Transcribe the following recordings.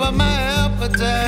up my appetite.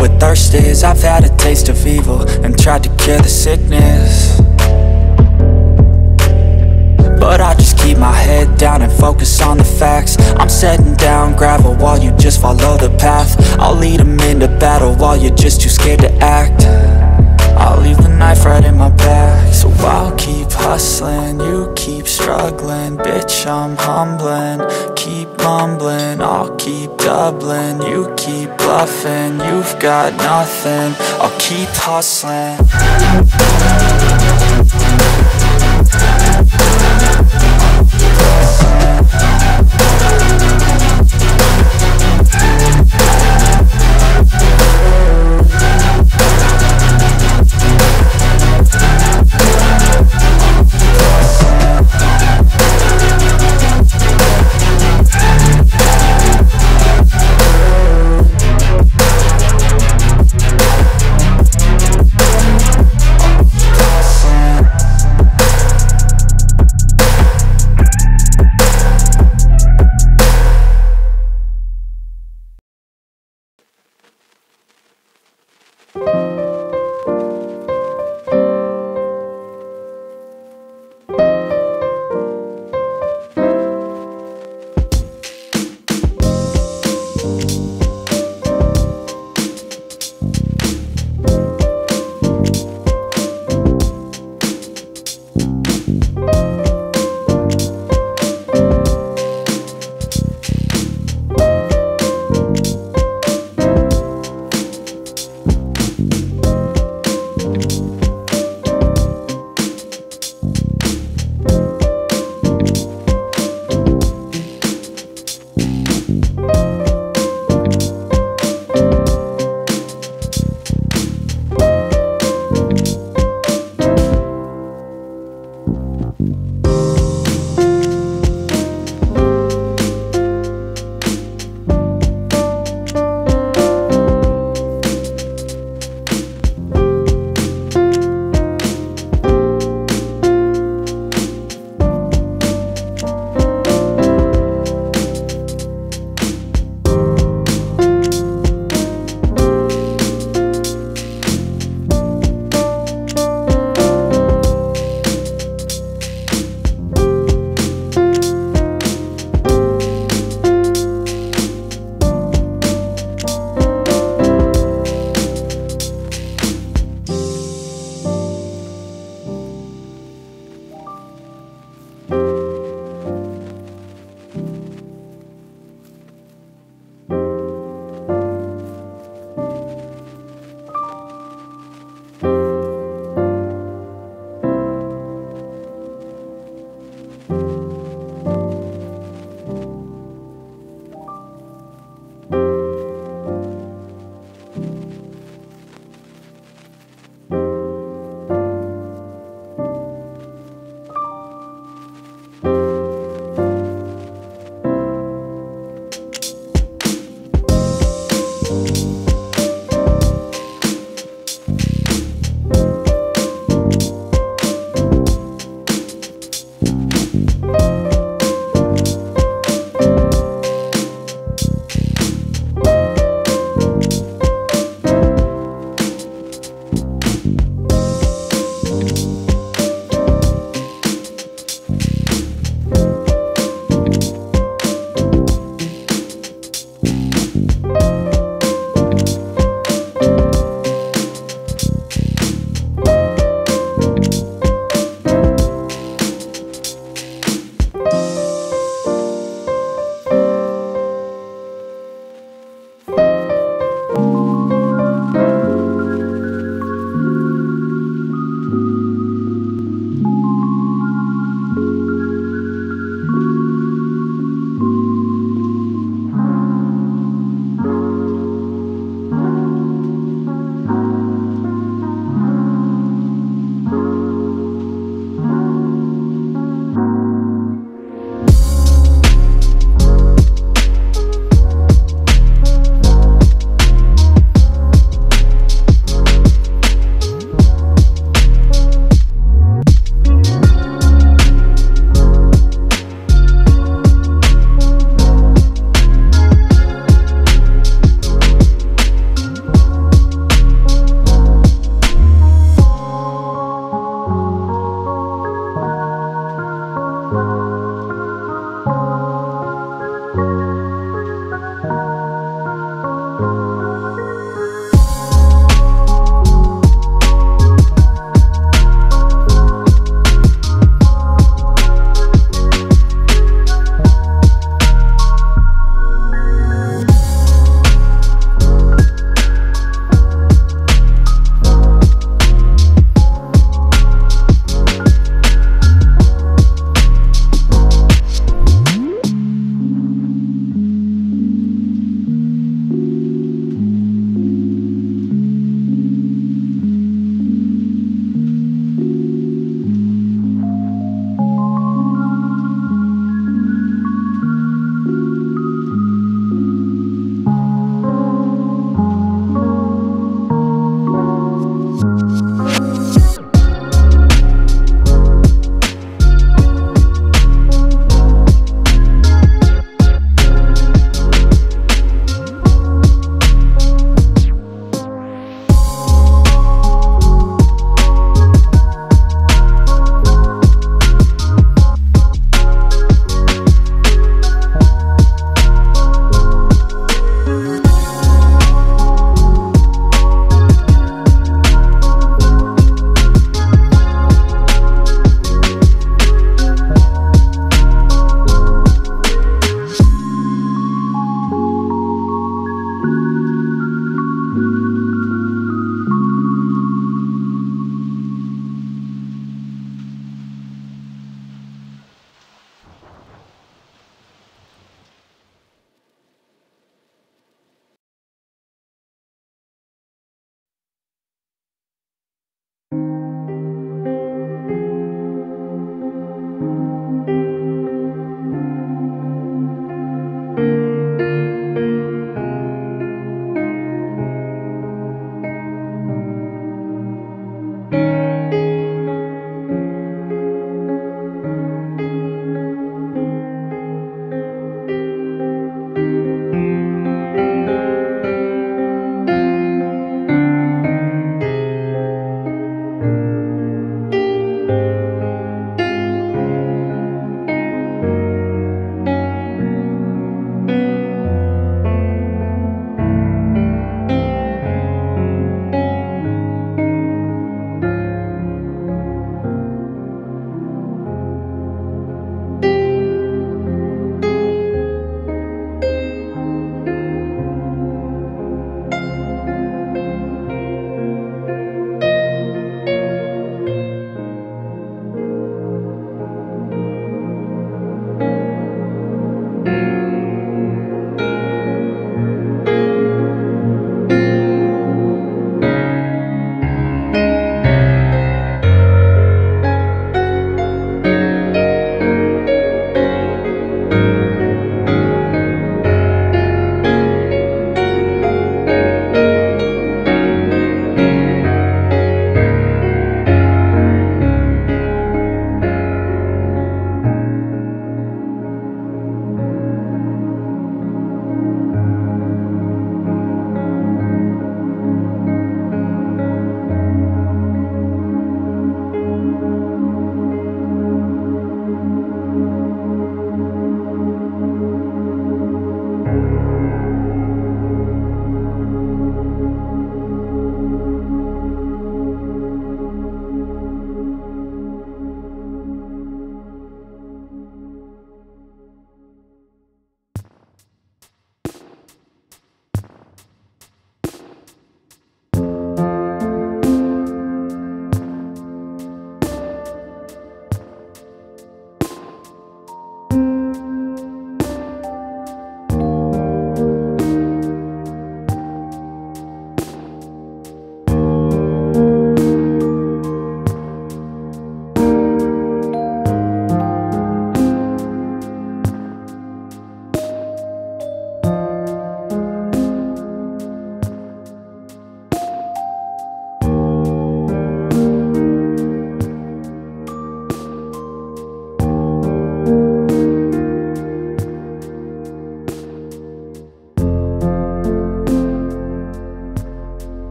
what thirst is I've had a taste of evil and tried to cure the sickness. But I just keep my head down and focus on the facts. I'm setting down gravel while you just follow the path. I'll lead them into battle while you're just too scared to act I'll leave the knife right in my back. So I'll keep hustling, you keep struggling. Bitch, I'm humbling, keep mumbling I'll keep doubling, you keep bluffing You've got nothing, I'll keep hustling